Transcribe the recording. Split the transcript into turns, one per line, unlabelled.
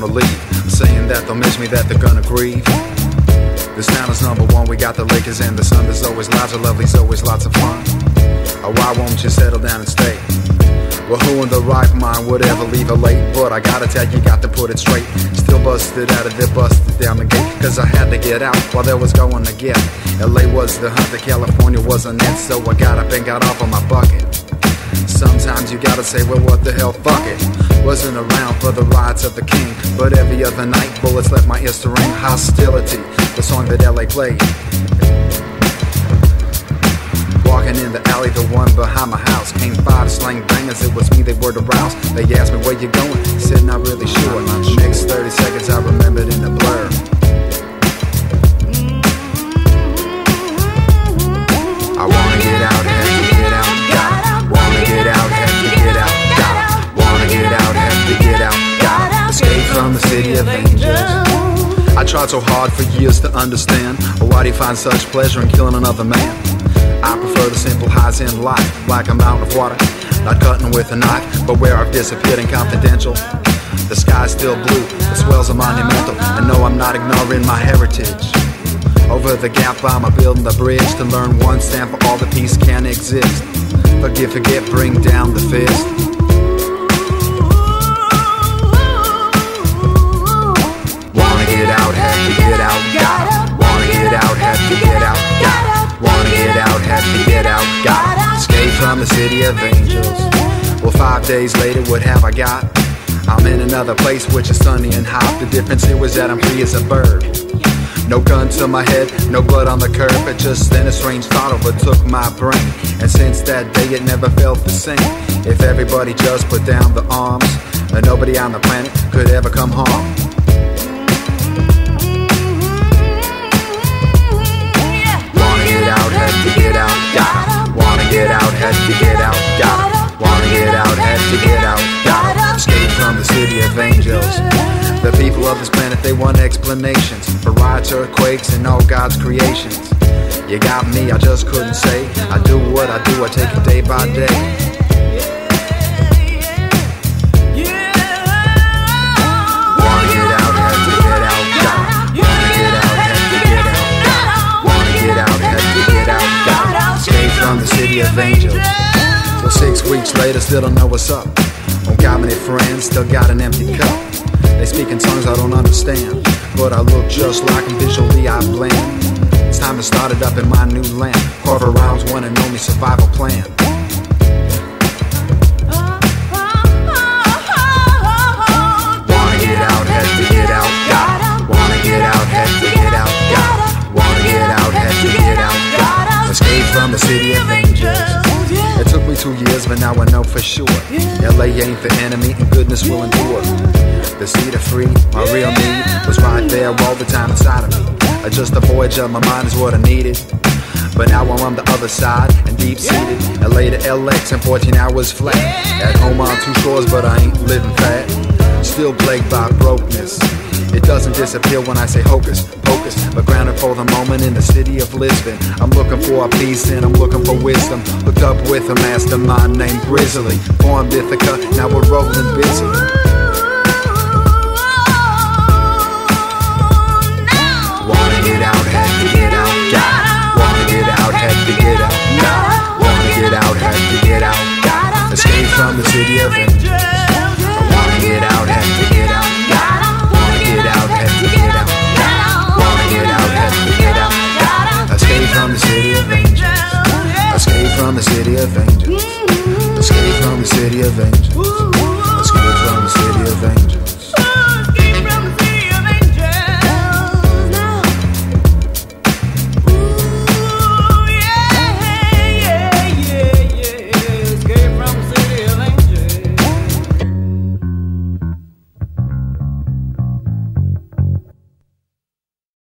wanna leave. I'm saying that they'll miss me, that they're gonna grieve. This town is number one, we got the Lakers and the sun. There's always lots of lovely's always lots of fun. Oh, why won't you settle down and stay? Well, who in the right mind would ever leave her late? But I gotta tell you, got to put it straight. Still busted out of there, busted down the gate. Cause I had to get out while there was going to get. LA was the hunter, California wasn't it. So I got up and got off on my bucket. Sometimes you gotta say, well, what the hell, fuck it. Wasn't around for the rides of the king. But every other night, bullets left my ears to ring. Hostility, the song that LA played. Walking in the alley, the one behind my house. Came five slang bangers, it was me they were to rouse. They asked me where you going, said not really sure. Next 30 seconds I remembered in a blur. The city of angels. I tried so hard for years to understand why do you find such pleasure in killing another man? I prefer the simple highs in life, like a mountain of water, not cutting with a knife, but where I've disappeared and confidential. The sky's still blue, the swells are monumental, and no, I'm not ignoring my heritage. Over the gap, I'm a building the bridge to learn one stand for all the peace can exist. Forgive, forget, bring down the fist. The city of angels. Well, five days later, what have I got? I'm in another place which is sunny and hot. The difference here was that I'm free as a bird. No gun to my head, no blood on the curb. But just then a strange thought overtook my brain. And since that day, it never felt the same. If everybody just put down the arms, nobody on the planet could ever come harm. Have to get out, gotta. Wanna get out, have to get out, gotta. Escape from the city of angels. The people of this planet, they want explanations for riots, earthquakes, and all God's creations. You got me, I just couldn't say. I do what I do, I take it day by day. Later, still don't know what's up. Don't got many friends, still got an empty cup. They speak in tongues I don't understand, but I look just like them visually I blend. It's time to start it up in my new land. Carve around one and only survival plan. Two years, but now I know for sure. LA ain't the enemy, and goodness will endure. The seed of free, my real need was right there all the time inside of me. Uh, Just a voyage of my mind is what I needed. But now I'm on the other side and deep seated. LA to LX in 14 hours flat. At home on two shores, but I ain't living fat. Still plagued by brokenness. It doesn't disappear when I say hocus pocus, but grounded for the moment in the city of Lisbon. I'm looking for a peace and I'm looking for wisdom. Hooked up with a mastermind named Grizzly. Formed Ithaka, now we're rolling busy. From the city of angels. I wanna get out, have to from the city of angels. Escape from the city of angels. Escape from the city of angels. Escape from the city of angels.